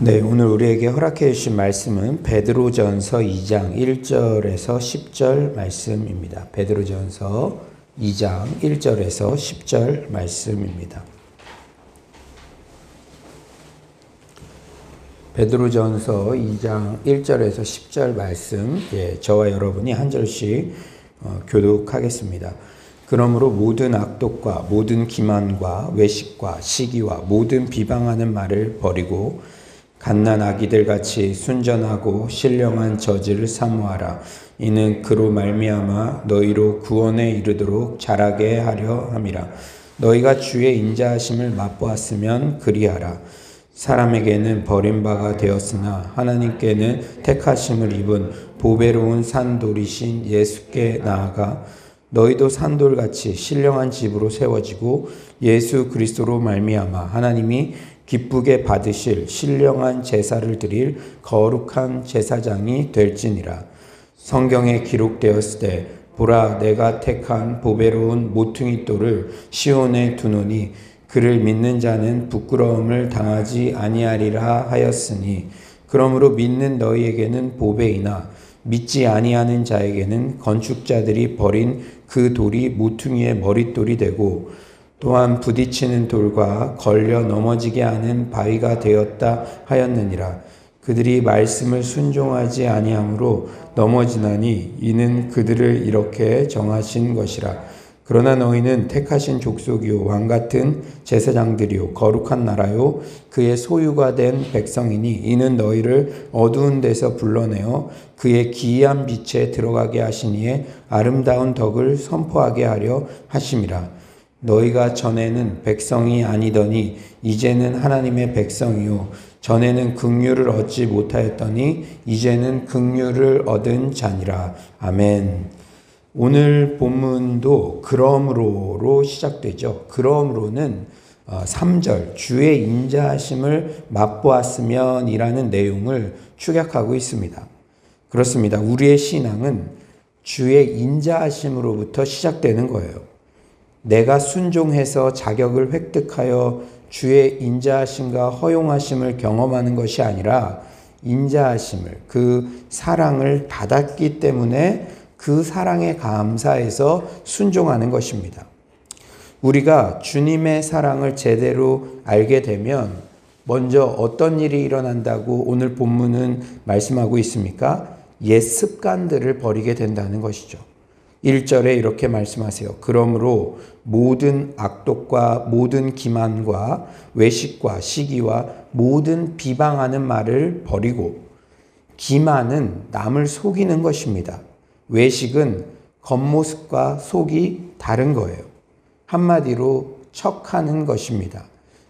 네, 오늘 우리에게 허락해 주신 말씀은 베드로전서 2장 1절에서 10절 말씀입니다. 베드로전서 2장 1절에서 10절 말씀입니다. 베드로전서 2장 1절에서 10절 말씀, 예, 저와 여러분이 한 절씩 어, 교독하겠습니다. 그러므로 모든 악독과 모든 기만과 외식과 시기와 모든 비방하는 말을 버리고 갓난 아기들 같이 순전하고 신령한 저지를 사모하라. 이는 그로 말미암아 너희로 구원에 이르도록 자라게 하려 함이라. 너희가 주의 인자하심을 맛보았으면 그리하라. 사람에게는 버림바가 되었으나 하나님께는 택하심을 입은 보배로운 산돌이신 예수께 나아가 너희도 산돌같이 신령한 집으로 세워지고 예수 그리스도로 말미암아 하나님이 기쁘게 받으실 신령한 제사를 드릴 거룩한 제사장이 될지니라. 성경에 기록되었을 때 보라 내가 택한 보배로운 모퉁이 돌을 시온에 두노니 그를 믿는 자는 부끄러움을 당하지 아니하리라 하였으니 그러므로 믿는 너희에게는 보배이나 믿지 아니하는 자에게는 건축자들이 버린 그 돌이 모퉁이의 머릿돌이 되고 또한 부딪히는 돌과 걸려 넘어지게 하는 바위가 되었다 하였느니라. 그들이 말씀을 순종하지 아니함으로 넘어지나니 이는 그들을 이렇게 정하신 것이라. 그러나 너희는 택하신 족속이요 왕 같은 제사장들이요 거룩한 나라요 그의 소유가 된 백성이니 이는 너희를 어두운 데서 불러내어 그의 기이한 빛에 들어가게 하시니에 아름다운 덕을 선포하게 하려 하심이라. 너희가 전에는 백성이 아니더니 이제는 하나님의 백성이요 전에는 긍휼을 얻지 못하였더니 이제는 긍휼을 얻은 자니라 아멘. 오늘 본문도 그러므로로 시작되죠. 그러므로는 3절 어, 주의 인자하심을 맛보았으면이라는 내용을 축약하고 있습니다. 그렇습니다. 우리의 신앙은 주의 인자하심으로부터 시작되는 거예요. 내가 순종해서 자격을 획득하여 주의 인자하심과 허용하심을 경험하는 것이 아니라 인자하심을 그 사랑을 받았기 때문에 그 사랑에 감사해서 순종하는 것입니다. 우리가 주님의 사랑을 제대로 알게 되면 먼저 어떤 일이 일어난다고 오늘 본문은 말씀하고 있습니까? 옛 습관들을 버리게 된다는 것이죠. 1절에 이렇게 말씀하세요. 그러므로 모든 악독과 모든 기만과 외식과 시기와 모든 비방하는 말을 버리고 기만은 남을 속이는 것입니다. 외식은 겉모습과 속이 다른 거예요. 한마디로 척하는 것입니다.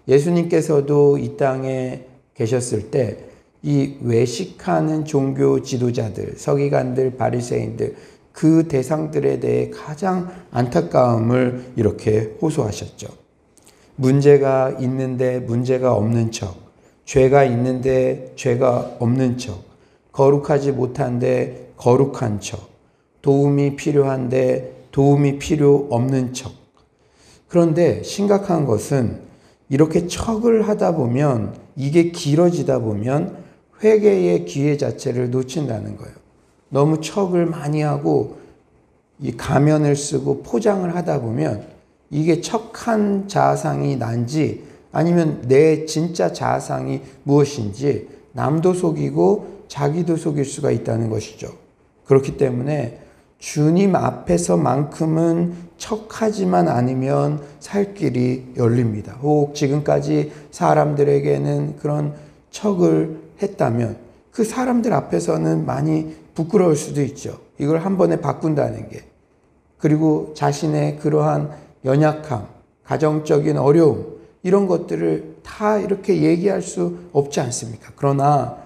예수님께서도 이 땅에 계셨을 때 이 외식하는 종교 지도자들, 서기관들, 바리새인들 그 대상들에 대해 가장 안타까움을 이렇게 호소하셨죠. 문제가 있는데 문제가 없는 척, 죄가 있는데 죄가 없는 척, 거룩하지 못한데 거룩한 척, 도움이 필요한데 도움이 필요 없는 척. 그런데 심각한 것은 이렇게 척을 하다 보면 이게 길어지다 보면 회개의 기회 자체를 놓친다는 거예요. 너무 척을 많이 하고 이 가면을 쓰고 포장을 하다 보면 이게 척한 자상이 난지 아니면 내 진짜 자상이 무엇인지 남도 속이고 자기도 속일 수가 있다는 것이죠. 그렇기 때문에 주님 앞에서만큼은 척하지만 않으면 살 길이 열립니다. 혹 지금까지 사람들에게는 그런 척을 했다면 그 사람들 앞에서는 많이 부끄러울 수도 있죠. 이걸 한 번에 바꾼다는 게. 그리고 자신의 그러한 연약함, 가정적인 어려움, 이런 것들을 다 이렇게 얘기할 수 없지 않습니까? 그러나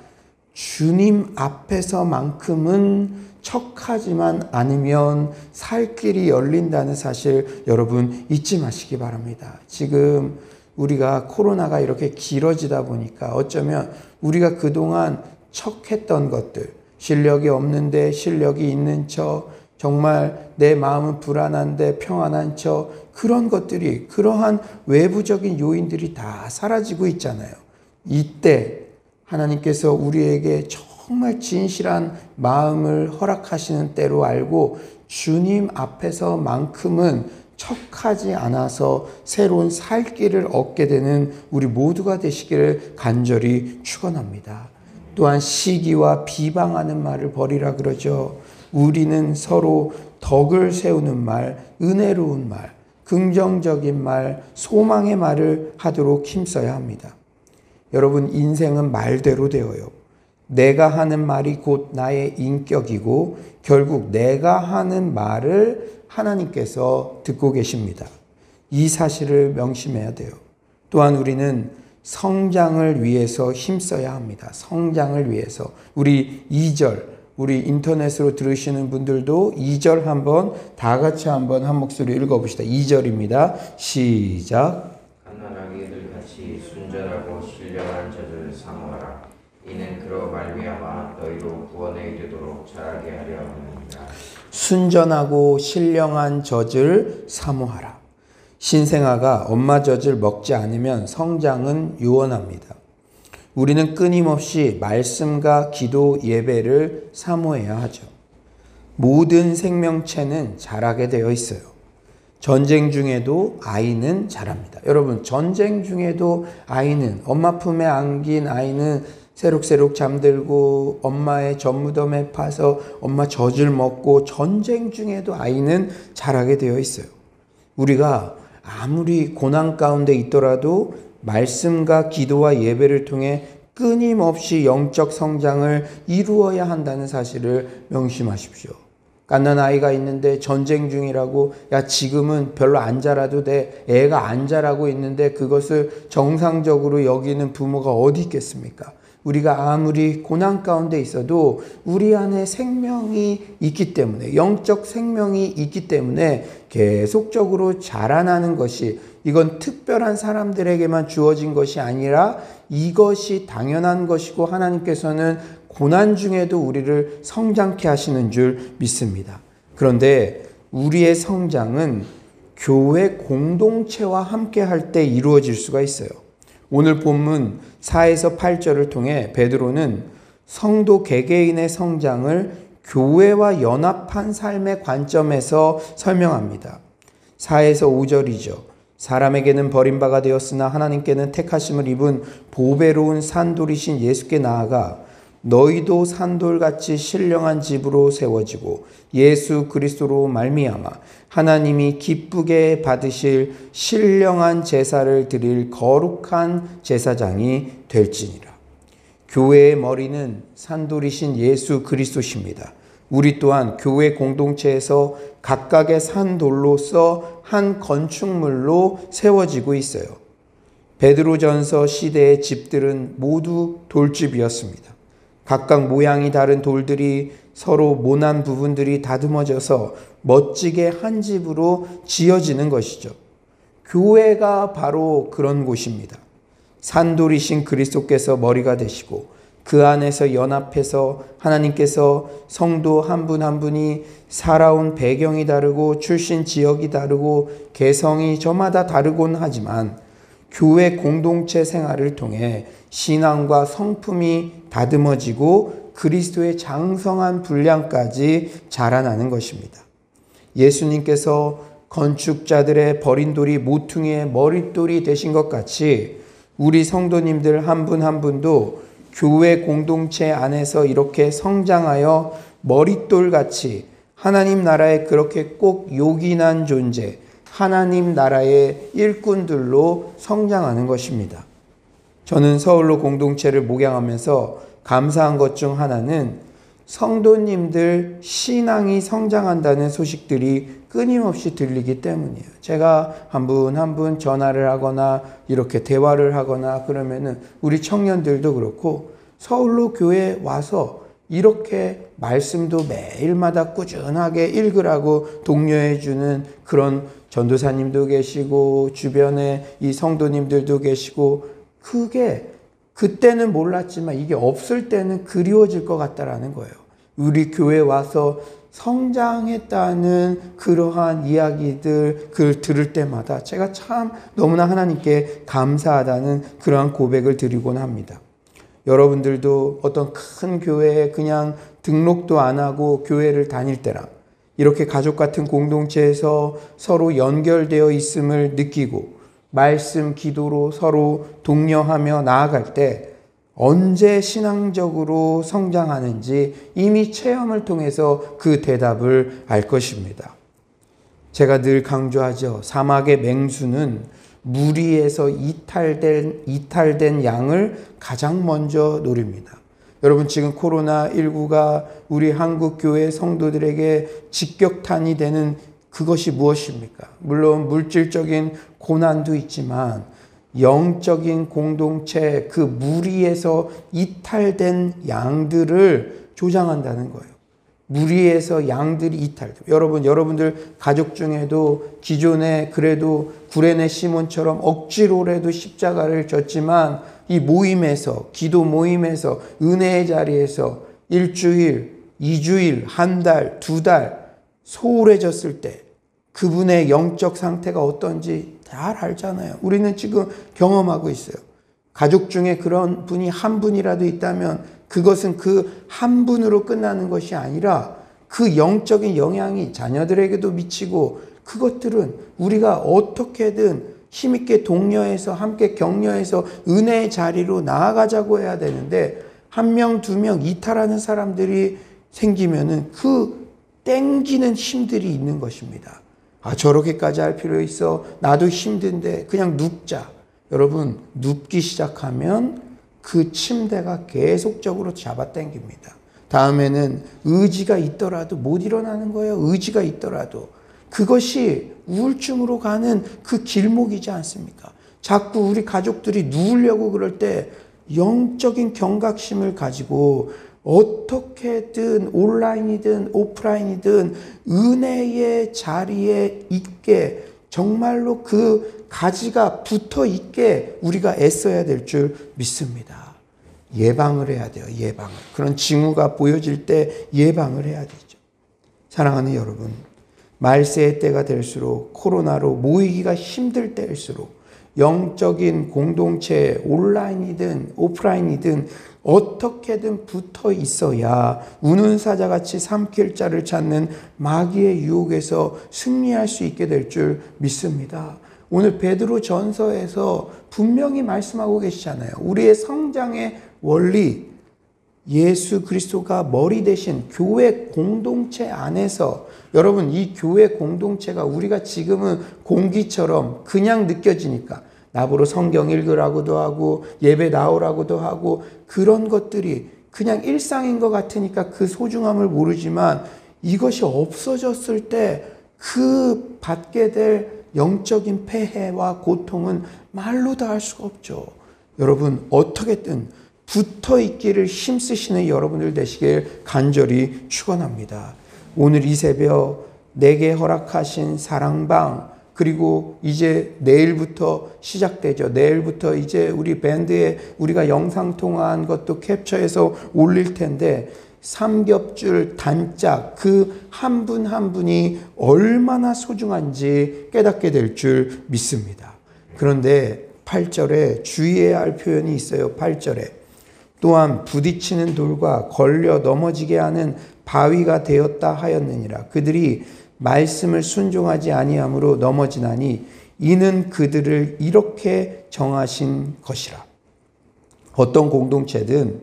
주님 앞에서만큼은 척하지만 않으면 살 길이 열린다는 사실 여러분 잊지 마시기 바랍니다. 지금 우리가 코로나가 이렇게 길어지다 보니까 어쩌면 우리가 그동안 척했던 것들, 실력이 없는데 실력이 있는 척, 정말 내 마음은 불안한데 평안한 척, 그런 것들이, 그러한 외부적인 요인들이 다 사라지고 있잖아요. 이때 하나님께서 우리에게 정말 진실한 마음을 허락하시는 때로 알고 주님 앞에서만큼은 척하지 않아서 새로운 살 길을 얻게 되는 우리 모두가 되시기를 간절히 축원합니다. 또한 시기와 비방하는 말을 버리라 그러죠. 우리는 서로 덕을 세우는 말, 은혜로운 말, 긍정적인 말, 소망의 말을 하도록 힘써야 합니다. 여러분, 인생은 말대로 되어요. 내가 하는 말이 곧 나의 인격이고 결국 내가 하는 말을 하나님께서 듣고 계십니다. 이 사실을 명심해야 돼요. 또한 우리는 성장을 위해서 힘써야 합니다. 성장을 위해서. 우리 2절, 우리 인터넷으로 들으시는 분들도 2절 한번 다 같이 한번 한 목소리 읽어봅시다. 2절입니다. 시작. 갓난아기들 같이 순전하고 신령한 젖을 사모하라. 이는 그로 말미암아 너희로 구원에 이르도록 자라게 하려 합니다. 순전하고 신령한 젖을 사모하라. 신생아가 엄마 젖을 먹지 않으면 성장은 유언합니다. 우리는 끊임없이 말씀과 기도 예배를 사모해야 하죠. 모든 생명체는 자라게 되어 있어요. 전쟁 중에도 아이는 자랍니다. 여러분, 전쟁 중에도 아이는, 엄마 품에 안긴 아이는 새록새록 잠들고 엄마의 젖무덤에 파서 엄마 젖을 먹고 전쟁 중에도 아이는 자라게 되어 있어요. 우리가 아무리 고난 가운데 있더라도 말씀과 기도와 예배를 통해 끊임없이 영적 성장을 이루어야 한다는 사실을 명심하십시오. 갓난 아이가 있는데 전쟁 중이라고 야 지금은 별로 안 자라도 돼 애가 안 자라고 있는데 그것을 정상적으로 여기는 부모가 어디 있겠습니까? 우리가 아무리 고난 가운데 있어도 우리 안에 생명이 있기 때문에 영적 생명이 있기 때문에 계속적으로 자라나는 것이 이건 특별한 사람들에게만 주어진 것이 아니라 이것이 당연한 것이고 하나님께서는 고난 중에도 우리를 성장케 하시는 줄 믿습니다. 그런데 우리의 성장은 교회 공동체와 함께 할 때 이루어질 수가 있어요. 오늘 본문 4에서 8절을 통해 베드로는 성도 개개인의 성장을 교회와 연합한 삶의 관점에서 설명합니다. 4에서 5절이죠. 사람에게는 버림바가 되었으나 하나님께는 택하심을 입은 보배로운 산돌이신 예수께 나아가 너희도 산돌같이 신령한 집으로 세워지고 예수 그리스도로 말미암아 하나님이 기쁘게 받으실 신령한 제사를 드릴 거룩한 제사장이 될지니라. 교회의 머리는 산돌이신 예수 그리스도십니다. 우리 또한 교회 공동체에서 각각의 산돌로서 한 건축물로 세워지고 있어요. 베드로전서 시대의 집들은 모두 돌집이었습니다. 각각 모양이 다른 돌들이 서로 모난 부분들이 다듬어져서 멋지게 한 집으로 지어지는 것이죠. 교회가 바로 그런 곳입니다. 산돌이신 그리스도께서 머리가 되시고 그 안에서 연합해서 하나님께서 성도 한 분한 한 분이 살아온 배경이 다르고 출신 지역이 다르고 개성이 저마다 다르곤 하지만 교회 공동체 생활을 통해 신앙과 성품이 다듬어지고 그리스도의 장성한 분량까지 자라나는 것입니다. 예수님께서 건축자들의 버린 돌이 모퉁이의 머릿돌이 되신 것 같이 우리 성도님들 한 분한 한 분도 교회 공동체 안에서 이렇게 성장하여 머릿돌 같이 하나님 나라에 그렇게 꼭 요긴한 존재, 하나님 나라의 일꾼들로 성장하는 것입니다. 저는 서울로 공동체를 목양하면서 감사한 것 중 하나는 성도님들 신앙이 성장한다는 소식들이 끊임없이 들리기 때문이에요. 제가 한분 한분 전화를 하거나 이렇게 대화를 하거나 그러면은 우리 청년들도 그렇고 서울로 교회 와서 이렇게 말씀도 매일마다 꾸준하게 읽으라고 독려해 주는 그런 전도사님도 계시고 주변에 이 성도님들도 계시고 그게 그때는 몰랐지만 이게 없을 때는 그리워질 것 같다라는 거예요. 우리 교회 와서 성장했다는 그러한 이야기들 그 들을 때마다 제가 참 너무나 하나님께 감사하다는 그러한 고백을 드리곤 합니다. 여러분들도 어떤 큰 교회에 그냥 등록도 안 하고 교회를 다닐 때랑 이렇게 가족 같은 공동체에서 서로 연결되어 있음을 느끼고 말씀 기도로 서로 독려하며 나아갈 때 언제 신앙적으로 성장하는지 이미 체험을 통해서 그 대답을 알 것입니다. 제가 늘 강조하죠. 사막의 맹수는 무리에서 이탈된, 이탈된 양을 가장 먼저 노립니다. 여러분, 지금 코로나19가 우리 한국교회 성도들에게 직격탄이 되는 그것이 무엇입니까? 물론 물질적인 고난도 있지만 영적인 공동체 그 무리에서 이탈된 양들을 조장한다는 거예요. 무리에서 양들이 이탈돼. 여러분, 여러분들 가족 중에도 기존에 그래도 구레네 시몬처럼 억지로라도 십자가를 졌지만 이 모임에서, 기도 모임에서, 은혜의 자리에서 일주일, 이주일, 한 달, 두 달 소홀해졌을 때 그분의 영적 상태가 어떤지 잘 알잖아요. 우리는 지금 경험하고 있어요. 가족 중에 그런 분이 한 분이라도 있다면 그것은 그 한 분으로 끝나는 것이 아니라 그 영적인 영향이 자녀들에게도 미치고 그것들은 우리가 어떻게든 힘있게 독려해서 함께 격려해서 은혜의 자리로 나아가자고 해야 되는데 한 명, 두 명 이탈하는 사람들이 생기면은 그 땡기는 힘들이 있는 것입니다. 아, 저렇게까지 할 필요 있어. 나도 힘든데 그냥 눕자. 여러분, 눕기 시작하면 그 침대가 계속적으로 잡아당깁니다. 다음에는 의지가 있더라도 못 일어나는 거예요. 의지가 있더라도. 그것이 우울증으로 가는 그 길목이지 않습니까? 자꾸 우리 가족들이 누우려고 그럴 때 영적인 경각심을 가지고 어떻게든 온라인이든 오프라인이든 은혜의 자리에 있게 정말로 그 가지가 붙어 있게 우리가 애써야 될 줄 믿습니다. 예방을 해야 돼요. 예방을. 그런 징후가 보여질 때 예방을 해야 되죠. 사랑하는 여러분, 말세의 때가 될수록 코로나로 모이기가 힘들 때일수록 영적인 공동체 온라인이든 오프라인이든 어떻게든 붙어 있어야 우는 사자같이 삼킬 자를 찾는 마귀의 유혹에서 승리할 수 있게 될 줄 믿습니다. 오늘 베드로 전서에서 분명히 말씀하고 계시잖아요. 우리의 성장의 원리, 예수 그리스도가 머리 대신 교회 공동체 안에서 여러분 이 교회 공동체가 우리가 지금은 공기처럼 그냥 느껴지니까 나보러 성경 읽으라고도 하고 예배 나오라고도 하고 그런 것들이 그냥 일상인 것 같으니까 그 소중함을 모르지만 이것이 없어졌을 때 그 받게 될 영적인 폐해와 고통은 말로 다 할 수가 없죠. 여러분 어떻게든 붙어 있기를 힘쓰시는 여러분들 되시길 간절히 축원합니다. 오늘 이 새벽 내게 허락하신 사랑방 그리고 이제 내일부터 시작되죠. 내일부터 이제 우리 밴드에 우리가 영상 통화한 것도 캡처해서 올릴 텐데 삼겹줄 단짝 그 한분한 분이 얼마나 소중한지 깨닫게 될 줄 믿습니다. 그런데 8절에 주의해야 할 표현이 있어요. 8절에 또한 부딪히는 돌과 걸려 넘어지게 하는 바위가 되었다 하였느니라. 그들이 말씀을 순종하지 아니함으로 넘어지나니 이는 그들을 이렇게 정하신 것이라. 어떤 공동체든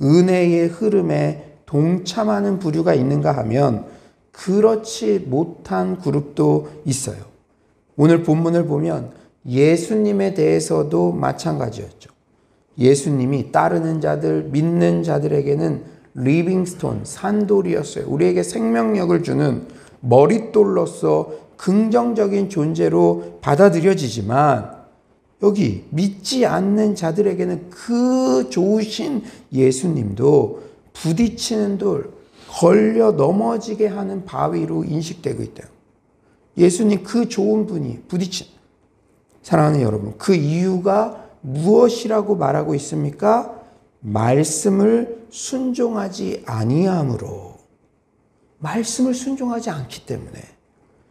은혜의 흐름에 동참하는 부류가 있는가 하면 그렇지 못한 그룹도 있어요. 오늘 본문을 보면 예수님에 대해서도 마찬가지였죠. 예수님이 따르는 자들, 믿는 자들에게는 리빙스톤, 산돌이었어요. 우리에게 생명력을 주는 머릿돌로서 긍정적인 존재로 받아들여지지만 여기 믿지 않는 자들에게는 그 좋으신 예수님도 부딪히는 돌, 걸려 넘어지게 하는 바위로 인식되고 있대요. 예수님 그 좋은 분이 부딪힌 사랑하는 여러분, 그 이유가 무엇이라고 말하고 있습니까? 말씀을 순종하지 아니함으로 말씀을 순종하지 않기 때문에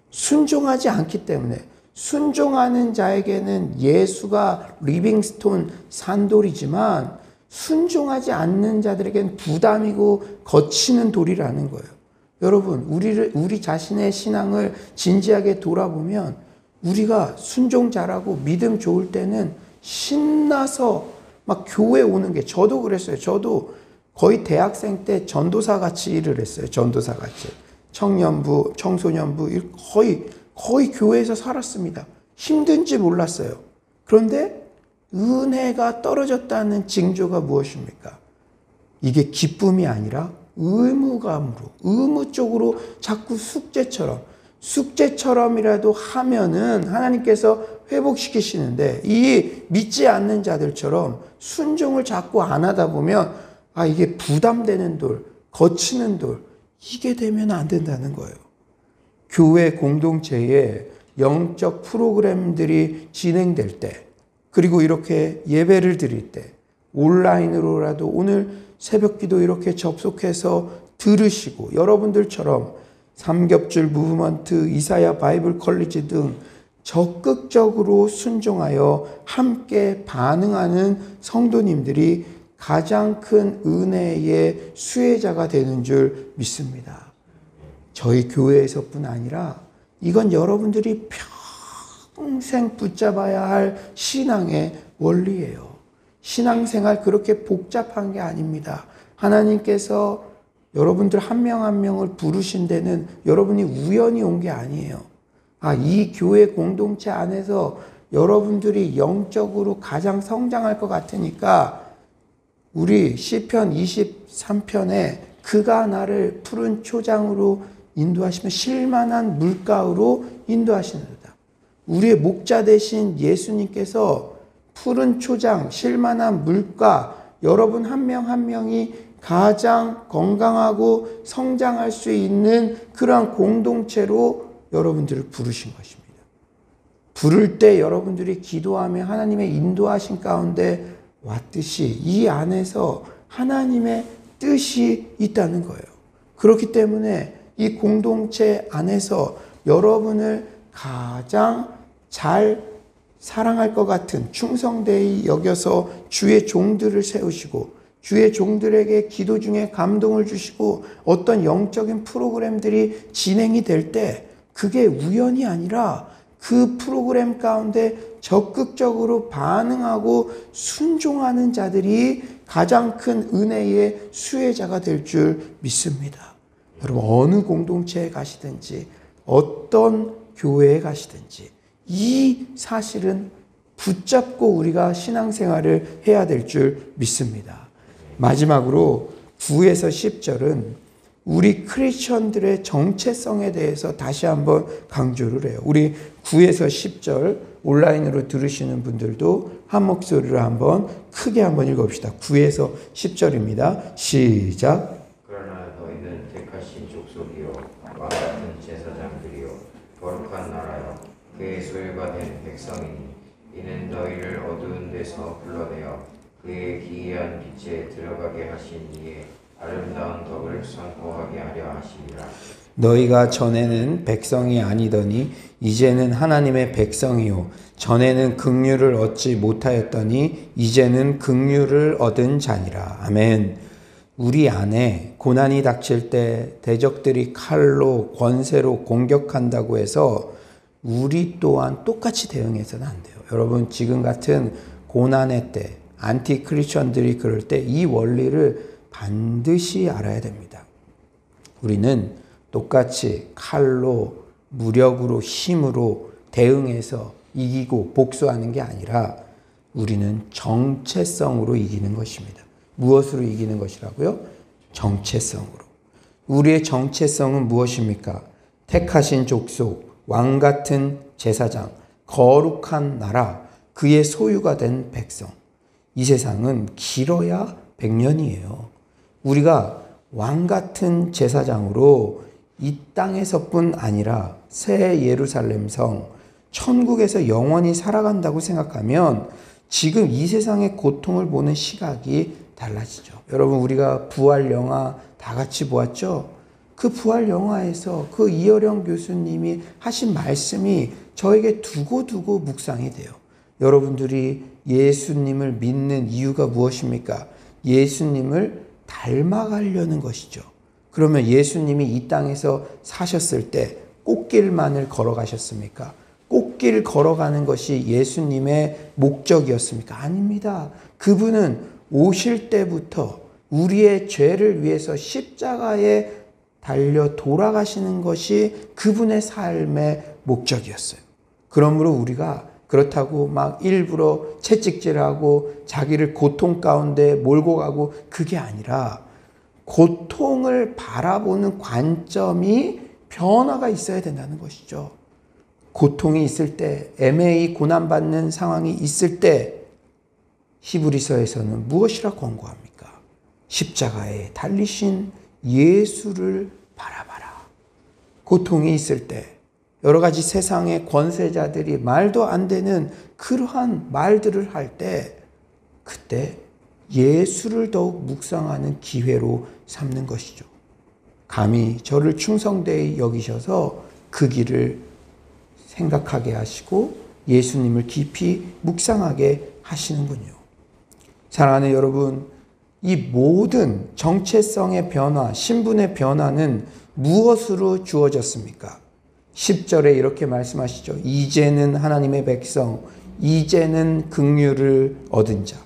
순종하지 않기 때문에 순종하는 자에게는 예수가 리빙스톤 산돌이지만 순종하지 않는 자들에겐 부담이고 거치는 돌이라는 거예요. 여러분, 우리를, 우리 자신의 신앙을 진지하게 돌아보면 우리가 순종 잘하고 믿음 좋을 때는 신나서 막 교회 오는 게 저도 그랬어요. 저도 거의 대학생 때 전도사 같이 일을 했어요. 전도사 같이. 청년부, 청소년부 거의 거의 교회에서 살았습니다. 힘든지 몰랐어요. 그런데 은혜가 떨어졌다는 징조가 무엇입니까? 이게 기쁨이 아니라 의무감으로, 의무 쪽으로 자꾸 숙제처럼, 숙제처럼이라도 하면은 하나님께서 회복시키시는데 이 믿지 않는 자들처럼 순종을 자꾸 안 하다 보면 아, 이게 부담되는 돌, 거치는 돌, 이게 되면 안 된다는 거예요. 교회 공동체에 영적 프로그램들이 진행될 때, 그리고 이렇게 예배를 드릴 때, 온라인으로라도 오늘 새벽 기도 이렇게 접속해서 들으시고, 여러분들처럼 삼겹줄 무브먼트, 이사야 바이블 컬리지 등 적극적으로 순종하여 함께 반응하는 성도님들이 가장 큰 은혜의 수혜자가 되는 줄 믿습니다. 저희 교회에서뿐 아니라 이건 여러분들이 평생 붙잡아야 할 신앙의 원리예요. 신앙생활 그렇게 복잡한 게 아닙니다. 하나님께서 여러분들 한 명한 명을 부르신 데는 여러분이 우연히 온 게 아니에요. 아, 이 교회 공동체 안에서 여러분들이 영적으로 가장 성장할 것 같으니까 우리 시편 23편에 그가 나를 푸른 초장으로 인도하시면 실만한 물가로 인도하시는다. 우리의 목자 되신 예수님께서 푸른 초장, 실만한 물가, 여러분 한 명한 한 명이 가장 건강하고 성장할 수 있는 그러한 공동체로 여러분들을 부르신 것입니다. 부를 때 여러분들이 기도하며 하나님의 인도하신 가운데 왔듯이 이 안에서 하나님의 뜻이 있다는 거예요. 그렇기 때문에 이 공동체 안에서 여러분을 가장 잘 사랑할 것 같은 충성되이 여겨서 주의 종들을 세우시고 주의 종들에게 기도 중에 감동을 주시고 어떤 영적인 프로그램들이 진행이 될 때 그게 우연이 아니라 그 프로그램 가운데 적극적으로 반응하고 순종하는 자들이 가장 큰 은혜의 수혜자가 될 줄 믿습니다. 여러분, 어느 공동체에 가시든지, 어떤 교회에 가시든지, 이 사실은 붙잡고 우리가 신앙생활을 해야 될 줄 믿습니다. 마지막으로 9에서 10절은 우리 크리스천들의 정체성에 대해서 다시 한번 강조를 해요. 우리 9에서 10절 온라인으로 들으시는 분들도 한 목소리로 한번 크게 한번 읽어봅시다. 9에서 10절입니다. 시작. 그러나 너희는 택하신 족속이요 왕 같은 제사장들이요 거룩한 나라요 그의 소유가 된 백성이니 이는 너희를 어두운 데서 불러내어 그의 기이한 빛에 들어가게 하신 이에 아름다운 덕을 선포하게 하려 하시니라. 너희가 전에는 백성이 아니더니 이제는 하나님의 백성이요 전에는 긍휼을 얻지 못하였더니 이제는 긍휼을 얻은 자니라. 아멘. 우리 안에 고난이 닥칠 때 대적들이 칼로 권세로 공격한다고 해서 우리 또한 똑같이 대응해서는 안 돼요. 여러분 지금 같은 고난의 때 안티 크리스천들이 그럴 때 이 원리를 반드시 알아야 됩니다. 우리는 똑같이 칼로, 무력으로, 힘으로 대응해서 이기고 복수하는 게 아니라 우리는 정체성으로 이기는 것입니다. 무엇으로 이기는 것이라고요? 정체성으로. 우리의 정체성은 무엇입니까? 택하신 족속, 왕 같은 제사장, 거룩한 나라, 그의 소유가 된 백성. 이 세상은 길어야 100년이에요. 우리가 왕 같은 제사장으로 이 땅에서뿐 아니라 새 예루살렘 성, 천국에서 영원히 살아간다고 생각하면 지금 이 세상의 고통을 보는 시각이 달라지죠. 여러분, 우리가 부활 영화 다 같이 보았죠? 그 부활 영화에서 그 이어령 교수님이 하신 말씀이 저에게 두고두고 묵상이 돼요. 여러분들이 예수님을 믿는 이유가 무엇입니까? 예수님을 닮아가려는 것이죠. 그러면 예수님이 이 땅에서 사셨을 때 꽃길만을 걸어가셨습니까? 꽃길 걸어가는 것이 예수님의 목적이었습니까? 아닙니다. 그분은 오실 때부터 우리의 죄를 위해서 십자가에 달려 돌아가시는 것이 그분의 삶의 목적이었어요. 그러므로 우리가 그렇다고 막 일부러 채찍질하고 자기를 고통 가운데 몰고 가고 그게 아니라 고통을 바라보는 관점이 변화가 있어야 된다는 것이죠. 고통이 있을 때, 애매히 고난받는 상황이 있을 때, 히브리서에서는 무엇이라 권고합니까? 십자가에 달리신 예수를 바라봐라. 고통이 있을 때, 여러 가지 세상의 권세자들이 말도 안 되는 그러한 말들을 할 때, 그때 예수를 더욱 묵상하는 기회로 삼는 것이죠. 감히 저를 충성되이 여기셔서 그 길을 생각하게 하시고 예수님을 깊이 묵상하게 하시는군요. 사랑하는 여러분, 이 모든 정체성의 변화, 신분의 변화는 무엇으로 주어졌습니까? 10절에 이렇게 말씀하시죠. 이제는 하나님의 백성, 이제는 극류를 얻은 자.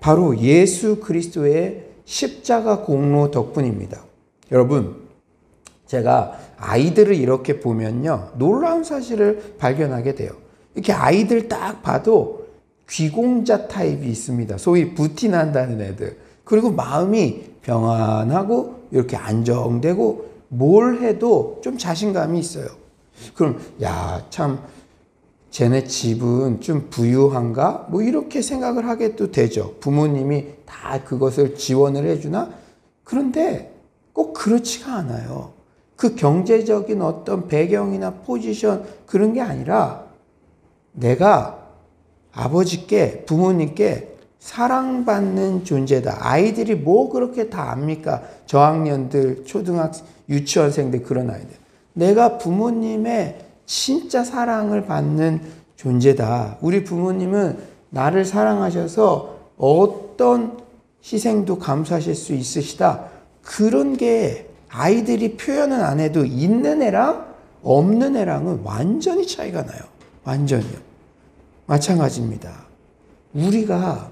바로 예수 그리스도의 십자가 공로 덕분입니다. 여러분, 제가 아이들을 이렇게 보면요. 놀라운 사실을 발견하게 돼요. 이렇게 아이들 딱 봐도 귀공자 타입이 있습니다. 소위 부티난다는 애들. 그리고 마음이 평안하고 이렇게 안정되고 뭘 해도 좀 자신감이 있어요. 그럼, 야, 참, 쟤네 집은 좀 부유한가? 뭐 이렇게 생각을 하게 도 되죠. 부모님이 다 그것을 지원을 해주나? 그런데 꼭 그렇지가 않아요. 그 경제적인 어떤 배경이나 포지션 그런 게 아니라 내가 아버지께 부모님께 사랑받는 존재다. 아이들이 뭐 그렇게 다 압니까? 저학년들, 초등학생, 유치원생들 그런 아이들. 내가 부모님의 진짜 사랑을 받는 존재다. 우리 부모님은 나를 사랑하셔서 어떤 희생도 감수하실 수 있으시다. 그런 게 아이들이 표현은 안 해도 있는 애랑 없는 애랑은 완전히 차이가 나요. 완전히요. 마찬가지입니다. 우리가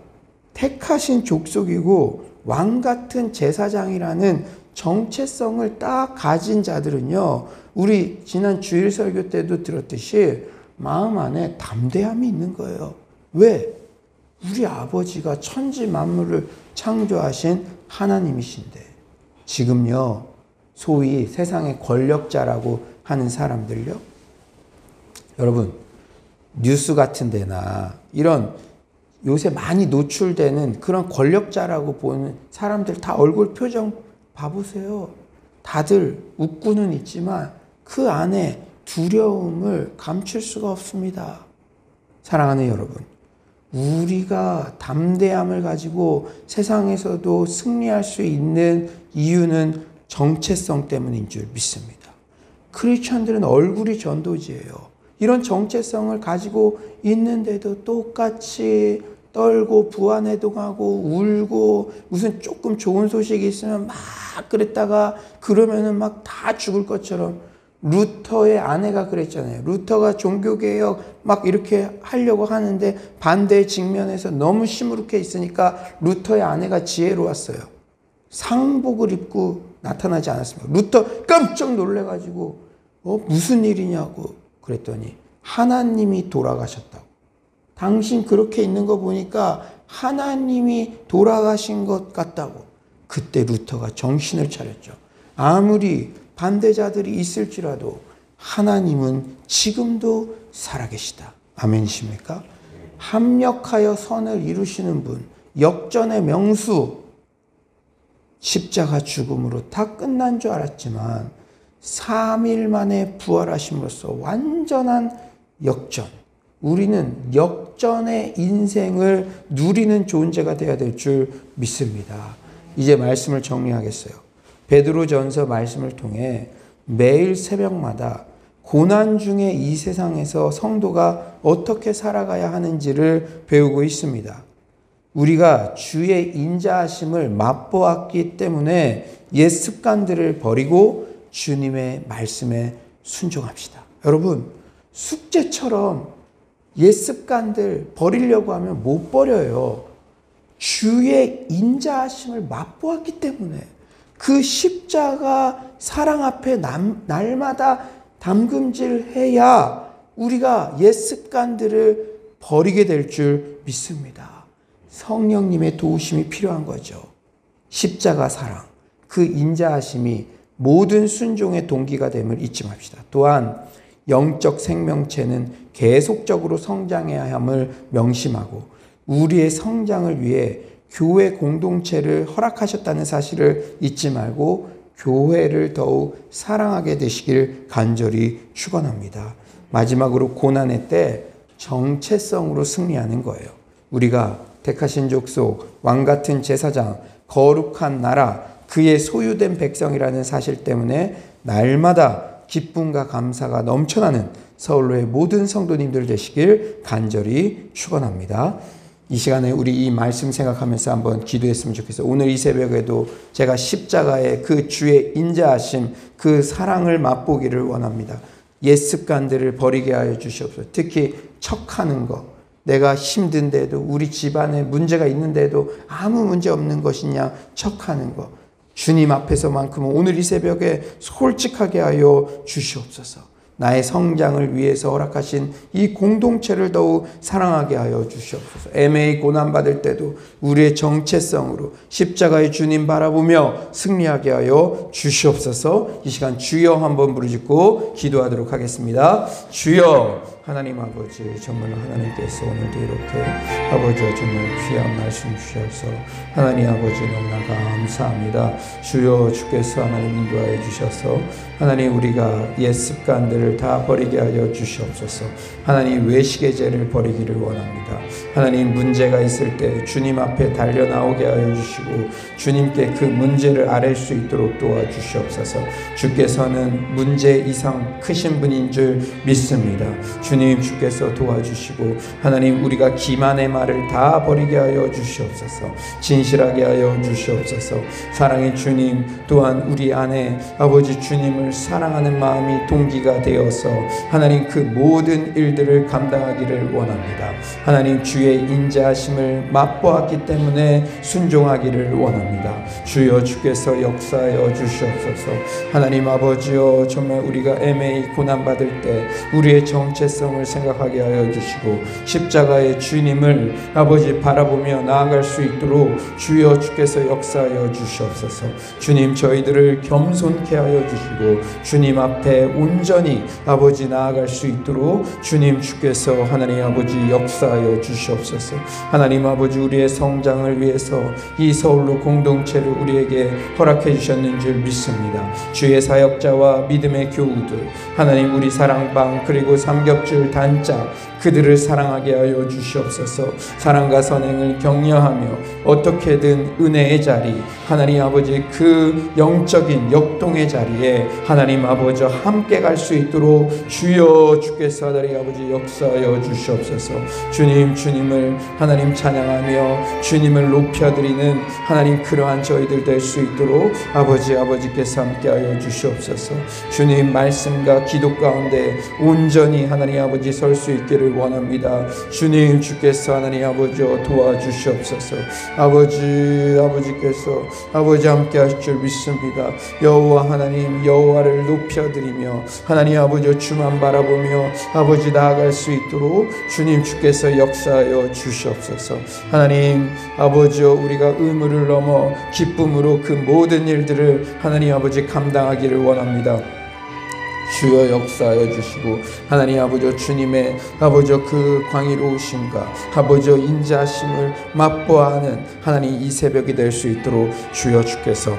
택하신 족속이고 왕 같은 제사장이라는 정체성을 딱 가진 자들은요, 우리 지난 주일 설교 때도 들었듯이 마음 안에 담대함이 있는 거예요. 왜? 우리 아버지가 천지 만물을 창조하신 하나님이신데, 지금요, 소위 세상의 권력자라고 하는 사람들요, 여러분, 뉴스 같은 데나 이런 요새 많이 노출되는 그런 권력자라고 보는 사람들 다 얼굴 표정 봐보세요. 다들 웃고는 있지만 그 안에 두려움을 감출 수가 없습니다. 사랑하는 여러분, 우리가 담대함을 가지고 세상에서도 승리할 수 있는 이유는 정체성 때문인 줄 믿습니다. 크리스천들은 얼굴이 전도지예요. 이런 정체성을 가지고 있는데도 똑같이 떨고 부안해동하고 울고 무슨 조금 좋은 소식이 있으면 막 그랬다가 그러면은 막 다 죽을 것처럼 루터의 아내가 그랬잖아요. 루터가 종교개혁 막 이렇게 하려고 하는데 반대 직면에서 너무 시무룩해 있으니까 루터의 아내가 지혜로웠어요. 상복을 입고 나타나지 않았습니다. 루터 깜짝 놀래가지고 어 무슨 일이냐고 그랬더니 하나님이 돌아가셨다고. 당신 그렇게 있는 거 보니까 하나님이 돌아가신 것 같다고. 그때 루터가 정신을 차렸죠. 아무리 반대자들이 있을지라도 하나님은 지금도 살아계시다. 아멘이십니까? 합력하여 선을 이루시는 분, 역전의 명수, 십자가 죽음으로 다 끝난 줄 알았지만 3일 만에 부활하심으로써 완전한 역전. 우리는 역전의 인생을 누리는 존재가 되어야 될 줄 믿습니다. 이제 말씀을 정리하겠어요. 베드로전서 말씀을 통해 매일 새벽마다 고난 중에 이 세상에서 성도가 어떻게 살아가야 하는지를 배우고 있습니다. 우리가 주의 인자하심을 맛보았기 때문에 옛 습관들을 버리고 주님의 말씀에 순종합시다. 여러분, 숙제처럼 옛 습관들 버리려고 하면 못 버려요. 주의 인자하심을 맛보았기 때문에 그 십자가 사랑 앞에 남, 날마다 담금질해야 우리가 옛 습관들을 버리게 될 줄 믿습니다. 성령님의 도우심이 필요한 거죠. 십자가 사랑, 그 인자하심이 모든 순종의 동기가 됨을 잊지 맙시다. 또한 영적 생명체는 계속적으로 성장해야 함을 명심하고 우리의 성장을 위해 교회 공동체를 허락하셨다는 사실을 잊지 말고 교회를 더욱 사랑하게 되시길 간절히 축원합니다. 마지막으로 고난의 때 정체성으로 승리하는 거예요. 우리가 택하신 족속, 왕 같은 제사장, 거룩한 나라, 그의 소유된 백성이라는 사실 때문에 날마다 기쁨과 감사가 넘쳐나는 서울로의 모든 성도님들 되시길 간절히 축원합니다. 이 시간에 우리 이 말씀 생각하면서 한번 기도했으면 좋겠어요. 오늘 이 새벽에도 제가 십자가의 그 주의 인자하심, 그 사랑을 맛보기를 원합니다. 옛 습관들을 버리게 하여 주시옵소서. 특히 척하는 것. 내가 힘든데도 우리 집안에 문제가 있는데도 아무 문제 없는 것이냐 척하는 것. 주님 앞에서만큼은 오늘 이 새벽에 솔직하게 하여 주시옵소서. 나의 성장을 위해서 허락하신 이 공동체를 더욱 사랑하게 하여 주시옵소서. 애매히 고난받을 때도 우리의 정체성으로 십자가의 주님 바라보며 승리하게 하여 주시옵소서. 이 시간 주여 한번 부르짖고 기도하도록 하겠습니다. 주여 하나님 아버지 정말로 하나님께서 오늘도 이렇게 아버지와 정말 귀한 말씀 주셔서 하나님 아버지 너무나 감사합니다. 주여 주께서 하나님 인도하여 주셔서 하나님 우리가 옛 습관들을 다 버리게 하여 주시옵소서. 하나님 외식의 죄를 버리기를 원합니다. 하나님 문제가 있을 때 주님 앞에 달려 나오게 하여 주시고 주님께 그 문제를 아랠 수 있도록 도와주시옵소서. 주께서는 문제 이상 크신 분인 줄 믿습니다. 주님 주께서 도와주시고 하나님 우리가 기만의 말을 다 버리게 하여 주시옵소서. 진실하게 하여 주시옵소서. 사랑의 주님 또한 우리 안에 아버지 주님을 사랑하는 마음이 동기가 되어서 하나님 그 모든 일들을 감당하기를 원합니다. 하나님 주의 인자하심을 맛보았기 때문에 순종하기를 원합니다. 주여 주께서 역사하여 주시옵소서. 하나님 아버지여 정말 우리가 애매히 고난 받을 때 우리의 정체성을 생각하게 하여 주시고 십자가의 주님을 아버지 바라보며 나아갈 수 있도록 주여 주께서 역사하여 주시옵소서. 주님 저희들을 겸손케 하여 주시고 주님 앞에 온전히 아버지 나아갈 수 있도록 주님 주께서 하나님 아버지 역사하여 주시옵소서. 하나님 아버지 우리의 성장을 위해서 이 서울로 공동체를 우리에게 허락해 주셨는 줄 믿습니다. 주의 사역자와 믿음의 교우들 하나님 우리 사랑방 그리고 삼겹줄 단짝 그들을 사랑하게 하여 주시옵소서. 사랑과 선행을 격려하며 어떻게든 은혜의 자리, 하나님 아버지 그 영적인 역동의 자리에 하나님 아버지 함께 갈 수 있도록 주여 주께서 하나님 아버지 역사하여 주시옵소서. 주님 주님을 하나님 찬양하며 주님을 높여드리는 하나님 그러한 저희들 될 수 있도록 아버지 아버지께서 함께하여 주시옵소서. 주님 말씀과 기도 가운데 온전히 하나님 아버지 설 수 있기를 원합니다. 주님 주께서 하나님 아버지 도와주시옵소서. 아버지 아버지께서 아버지 함께 하실 줄 믿습니다. 여호와 하나님 여호와를 높여드리며 하나님 아버지 주만 바라보며 아버지 나아갈 수 있도록 주님 주께서 역사하여 주시옵소서. 하나님 아버지여 우리가 의무를 넘어 기쁨으로 그 모든 일들을 하나님 아버지 감당하기를 원합니다. 주여 역사하여 주시고 하나님 아버지 주님의 아버지 그 광의로우심과 아버지 인자하심을 맛보아하는 하나님 이 새벽이 될 수 있도록 주여 주께서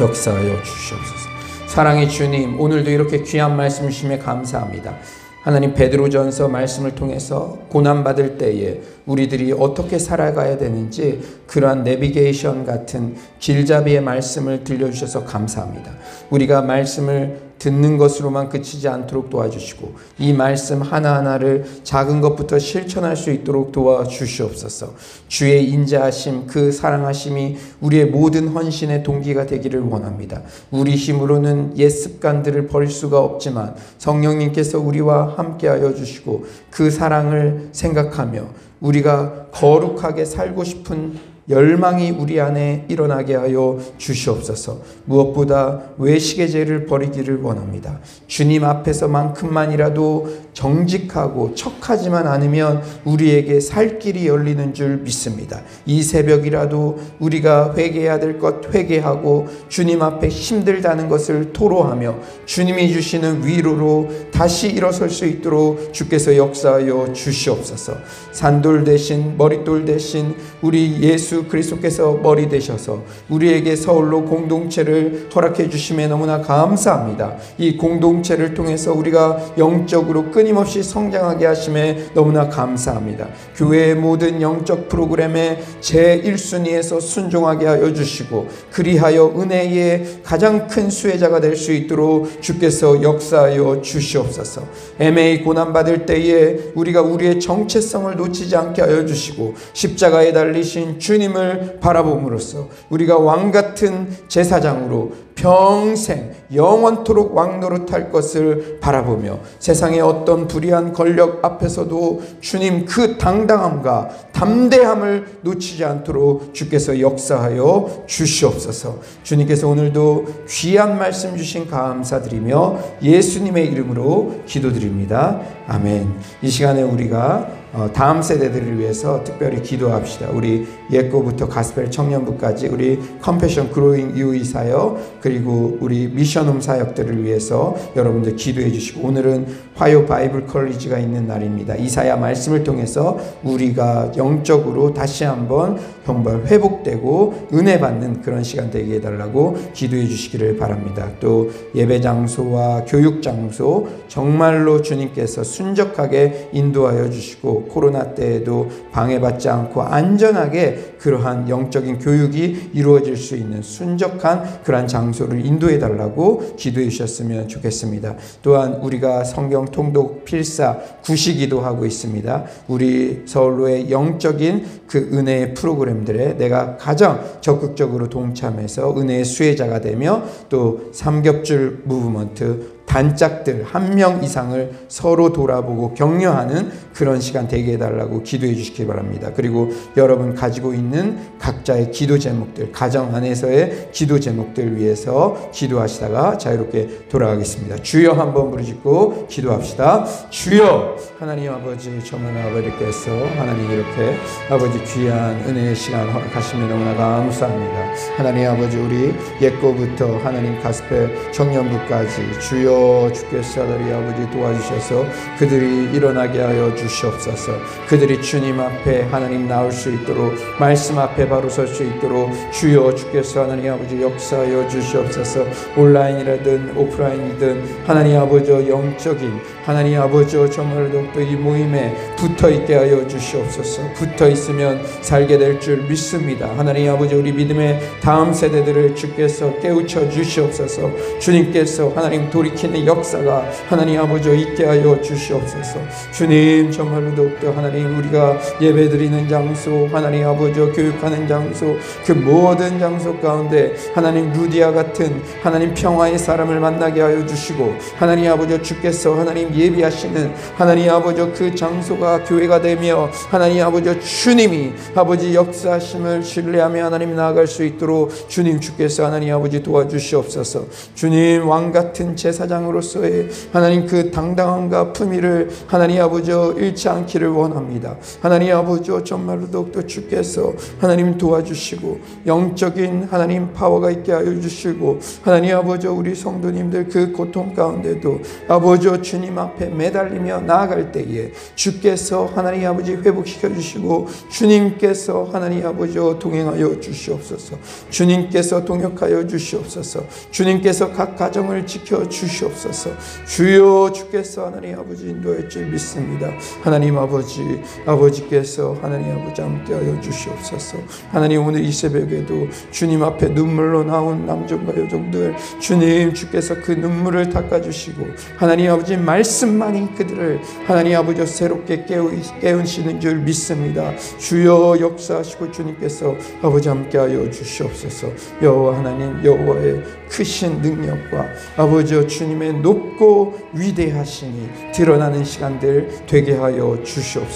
역사하여 주시옵소서. 사랑의 주님 오늘도 이렇게 귀한 말씀 주심에 감사합니다. 하나님 베드로전서 말씀을 통해서 고난 받을 때에 우리들이 어떻게 살아가야 되는지 그러한 내비게이션 같은 길잡이의 말씀을 들려주셔서 감사합니다. 우리가 말씀을 듣는 것으로만 그치지 않도록 도와주시고 이 말씀 하나하나를 작은 것부터 실천할 수 있도록 도와주시옵소서. 주의 인자하심 그 사랑하심이 우리의 모든 헌신의 동기가 되기를 원합니다. 우리 힘으로는 옛 습관들을 버릴 수가 없지만 성령님께서 우리와 함께하여 주시고 그 사랑을 생각하며 우리가 거룩하게 살고 싶은 열망이 우리 안에 일어나게 하여 주시옵소서. 무엇보다 외식의 죄를 버리기를 원합니다. 주님 앞에서만큼만이라도 정직하고 척하지만 않으면 우리에게 살 길이 열리는 줄 믿습니다. 이 새벽이라도 우리가 회개해야 될 것 회개하고 주님 앞에 힘들다는 것을 토로하며 주님이 주시는 위로로 다시 일어설 수 있도록 주께서 역사하여 주시옵소서. 산돌 대신 머릿돌 대신 우리 예수 그리스도께서 머리 되셔서 우리에게 서울로 공동체를 허락해 주심에 너무나 감사합니다. 이 공동체를 통해서 우리가 영적으로 끊임 없이 성장하게 하심에 너무나 감사합니다. 교회의 모든 영적 프로그램에 제 1순위에서 순종하게 하여 주시고 그리하여 은혜의 가장 큰 수혜자가 될 수 있도록 주께서 역사하여 주시옵소서. 애매히 고난 받을 때에 우리가 우리의 정체성을 놓치지 않게 하여 주시고 십자가에 달리신 주님을 바라봄으로써 우리가 왕 같은 제사장으로 평생 영원토록 왕노릇할 것을 바라보며 세상의 어떤 불의한 권력 앞에서도 주님 그 당당함과 담대함을 놓치지 않도록 주께서 역사하여 주시옵소서. 주님께서 오늘도 귀한 말씀 주신 감사드리며 예수님의 이름으로 기도드립니다. 아멘. 이 시간에 우리가 어, 다음 세대들을 위해서 특별히 기도합시다. 우리 예꼬부터 가스펠 청년부까지 우리 컴패션 Growing 유이 사역 그리고 우리 미션홈 사역들을 위해서 여러분들 기도해 주시고 오늘은 화요 Bible College가 있는 날입니다. 이사야 말씀을 통해서 우리가 영적으로 다시 한번 정말 회복되고 은혜 받는 그런 시간 되게 해달라고 기도해 주시기를 바랍니다. 또 예배 장소와 교육 장소 정말로 주님께서 순적하게 인도하여 주시고 코로나 때에도 방해받지 않고 안전하게 그러한 영적인 교육이 이루어질 수 있는 순적한 그러한 장소를 인도해 달라고 기도해 주셨으면 좋겠습니다. 또한 우리가 성경 통독 필사 구시기도 하고 있습니다. 우리 서울로의 영적인 그 은혜의 프로그램들에 내가 가장 적극적으로 동참해서 은혜의 수혜자가 되며 또 삼겹줄 무브먼트 단짝들 한 명 이상을 서로 돌아보고 격려하는 그런 시간 되게 해달라고 기도해 주시기 바랍니다. 그리고 여러분 가지고 있는 각자의 기도 제목들, 가정 안에서의 기도 제목들 위해서 기도하시다가 자유롭게 돌아가겠습니다. 주여 한번 부르짖고 기도합시다. 주여 하나님 아버지 정말 아버지께서 하나님 이렇게 아버지 귀한 은혜의 시간 허락하시면 너무나 감사합니다. 하나님 아버지 우리 옛거부터 하나님 가스펠 청년부까지 주여 주께서 아들이 아버지 도와주셔서 그들이 일어나게 하여 주시옵소서. 그들이 주님 앞에 하나님 나올 수 있도록 말씀 앞에 바로 설 수 있도록 주여 주께서 하나님 아버지 역사하여 주시옵소서. 온라인이라든 오프라인이든 하나님 아버지 영적인 하나님 아버지 정말 더욱더 이 모임에 붙어 있게 하여 주시옵소서. 붙어 있으면 살게 될 줄 믿습니다. 하나님 아버지 우리 믿음의 다음 세대들을 주께서 깨우쳐 주시옵소서. 주님께서 하나님 돌이키는 역사가 하나님 아버지 있게 하여 주시옵소서. 주님 정말로 더욱더 하나님 우리가 예배드리는 장소 하나님 아버지 교육하는 장소 그 모든 장소 가운데 하나님 루디아 같은 하나님 평화의 사람을 만나게 하여 주시고 하나님 아버지 주께서 하나님 예비하시는 하나님 아버지 그 장소가 교회가 되며 하나님 아버지 주님이 아버지 역사하심을 신뢰하며 하나님 나아갈 수 있도록 주님 주께서 하나님 아버지 도와주시옵소서. 주님 왕 같은 제사장으로서의 하나님 그 당당함과 품위를 하나님 아버지 잃지 않기를 원합니다. 하나님 아버지 정말로 더욱더 주께서 하나님 도와주시고 영적인 하나님 파워가 있게 하여 주시고 하나님 아버지 우리 성도님들 그 고통 가운데도 아버지 주님 앞에 매달리며 나아갈 때에 주께서 하나님 아버지 회복시켜 주시고 주님께서 하나님 아버지 동행하여 주시옵소서 주님께서 동역하여 주시옵소서 주님께서 각 가정을 지켜 주시옵소서. 주여 주께서 하나님 아버지 인도할 줄 믿습니다. 하나님 아버지 아버지께서 하나님 아버지 함께하여 주시옵소서. 하나님 오늘 이 새벽에도 주님 앞에 눈물로 나온 남종과 여종들 주님 주께서 그 눈물을 닦아주시고 하나님 아버지 말씀 만이 그들을 하나님 아버지 새롭게 깨우, 깨우시는 줄 믿습니다. 주여 역사하시고 주님께서 아버지 함께하여 주시옵소서. 여호와 하나님 여호와의 크신 능력과 아버지여 주님의 높고 위대하시니 드러나는 시간들 되게 하여 주시옵소서.